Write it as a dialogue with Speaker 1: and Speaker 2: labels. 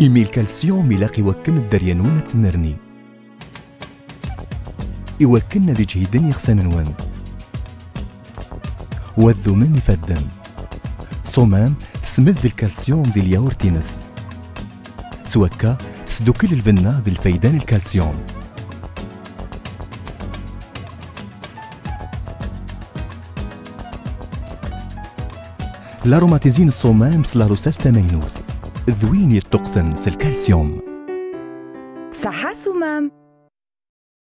Speaker 1: إيمي الكالسيوم يلاقي وكن الدريانونة النرني يوكلنا دي جهيدن يخسن نوان. والذومن يفدن صمام تسمد الكالسيوم دي الياورتينس سوكا تسدوكل الفنا دي الفيدان الكالسيوم. لاروماتيزين الصمام سلاروسال تمينوث ذوين يتقطن الكالسيوم
Speaker 2: صحة سمام.